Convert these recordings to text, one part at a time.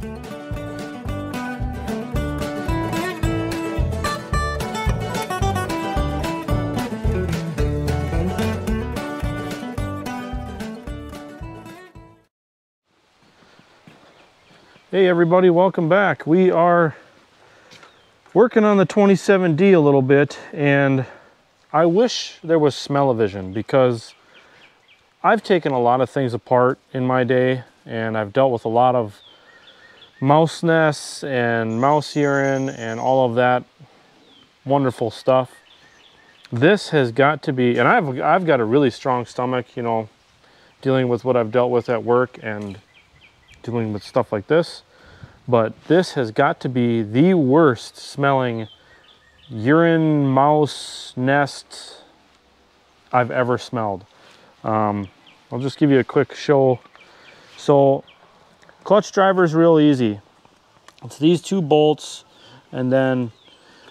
Hey everybody, welcome back. We are working on the 27D a little bit and I wish there was smell-o-vision because I've taken a lot of things apart in my day and I've dealt with a lot of mouse nests and mouse urine and all of that wonderful stuff. This has got to be, and I've, I've got a really strong stomach, you know, dealing with what I've dealt with at work and dealing with stuff like this. But this has got to be the worst smelling urine mouse nest I've ever smelled. Um, I'll just give you a quick show. So clutch driver is real easy. It's these two bolts and then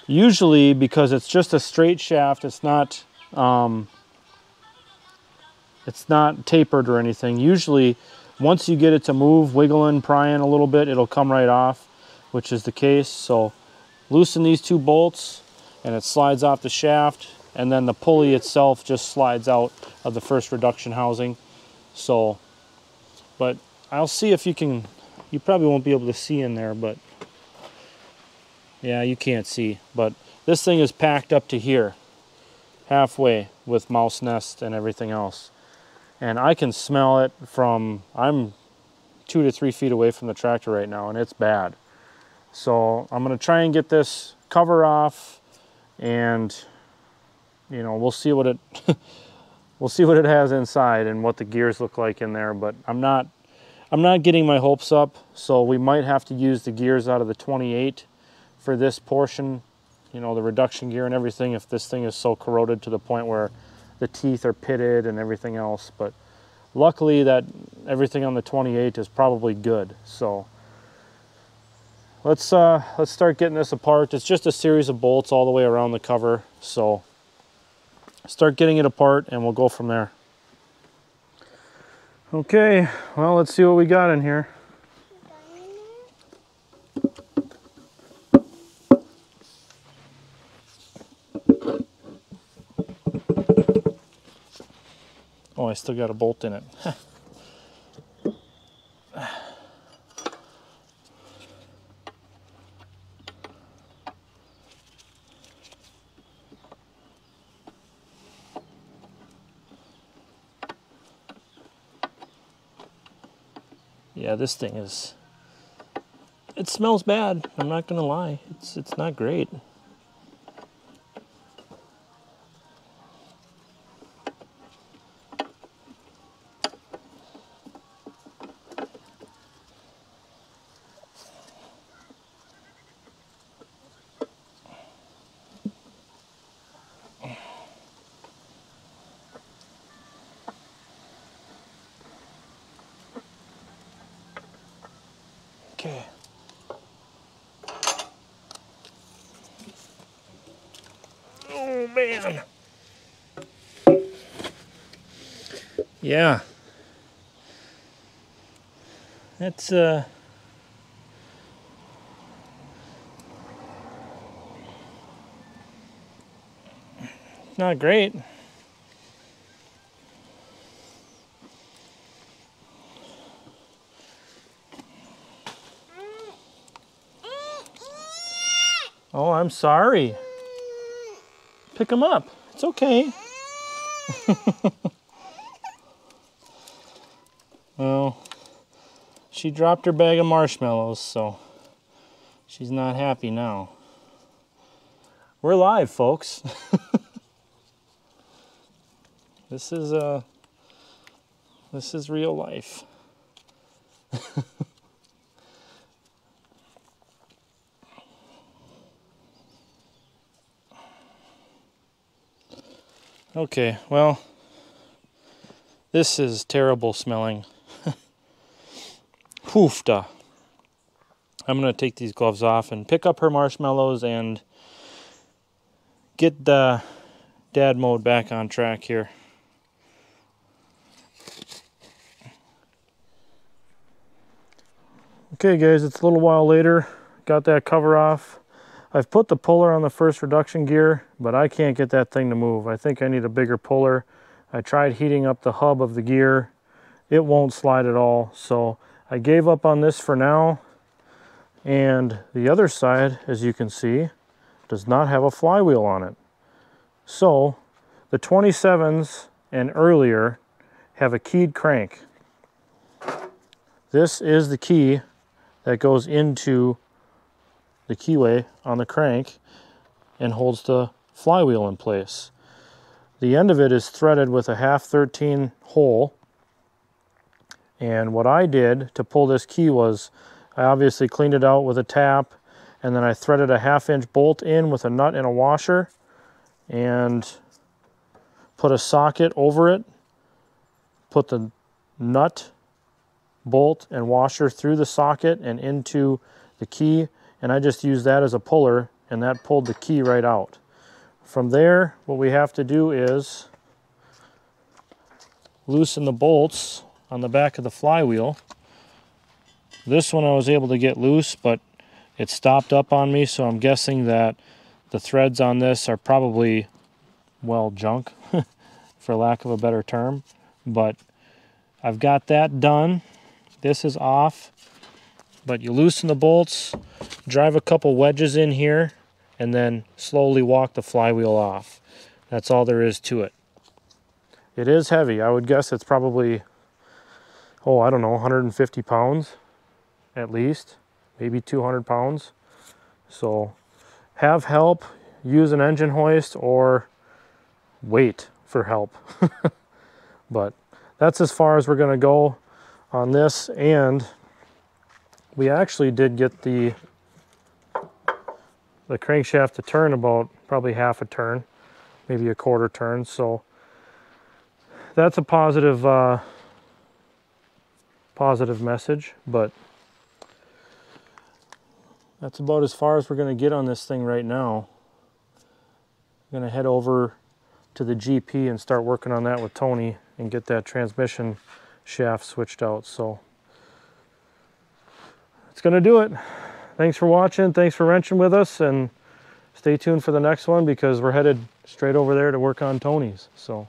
usually because it's just a straight shaft, it's not um, it's not tapered or anything. Usually once you get it to move, wiggling, prying a little bit, it'll come right off, which is the case. So loosen these two bolts and it slides off the shaft and then the pulley itself just slides out of the first reduction housing. So, but I'll see if you can, you probably won't be able to see in there, but yeah, you can't see. But this thing is packed up to here, halfway with mouse nest and everything else and I can smell it from, I'm two to three feet away from the tractor right now and it's bad. So I'm gonna try and get this cover off and you know, we'll see what it, we'll see what it has inside and what the gears look like in there, but I'm not, I'm not getting my hopes up. So we might have to use the gears out of the 28 for this portion, you know, the reduction gear and everything if this thing is so corroded to the point where the teeth are pitted and everything else. But luckily that everything on the 28 is probably good. So let's uh, let's start getting this apart. It's just a series of bolts all the way around the cover. So start getting it apart and we'll go from there. Okay, well, let's see what we got in here. Oh, I still got a bolt in it. yeah, this thing is, it smells bad. I'm not gonna lie. It's, it's not great. Okay. Oh man. Yeah. That's uh not great. Oh, I'm sorry. Pick them up. It's okay. well, she dropped her bag of marshmallows, so she's not happy now. We're live, folks. this is uh this is real life. Okay, well, this is terrible smelling. Hoofda. I'm going to take these gloves off and pick up her marshmallows and get the dad mode back on track here. Okay guys, it's a little while later. Got that cover off. I've put the puller on the first reduction gear, but I can't get that thing to move. I think I need a bigger puller. I tried heating up the hub of the gear. It won't slide at all. So I gave up on this for now. And the other side, as you can see, does not have a flywheel on it. So the 27s and earlier have a keyed crank. This is the key that goes into the keyway on the crank and holds the flywheel in place. The end of it is threaded with a half 13 hole. And what I did to pull this key was I obviously cleaned it out with a tap and then I threaded a half inch bolt in with a nut and a washer and put a socket over it, put the nut, bolt, and washer through the socket and into the key and I just used that as a puller and that pulled the key right out. From there, what we have to do is loosen the bolts on the back of the flywheel. This one I was able to get loose, but it stopped up on me, so I'm guessing that the threads on this are probably, well, junk, for lack of a better term. But I've got that done. This is off, but you loosen the bolts, drive a couple wedges in here, and then slowly walk the flywheel off. That's all there is to it. It is heavy. I would guess it's probably, oh, I don't know, 150 pounds at least, maybe 200 pounds. So have help, use an engine hoist, or wait for help. but that's as far as we're going to go on this. And we actually did get the the crankshaft to turn about probably half a turn, maybe a quarter turn. So that's a positive, uh, positive message, but that's about as far as we're going to get on this thing right now. I'm going to head over to the GP and start working on that with Tony and get that transmission shaft switched out. So it's going to do it thanks for watching. Thanks for wrenching with us and stay tuned for the next one because we're headed straight over there to work on Tony's. So.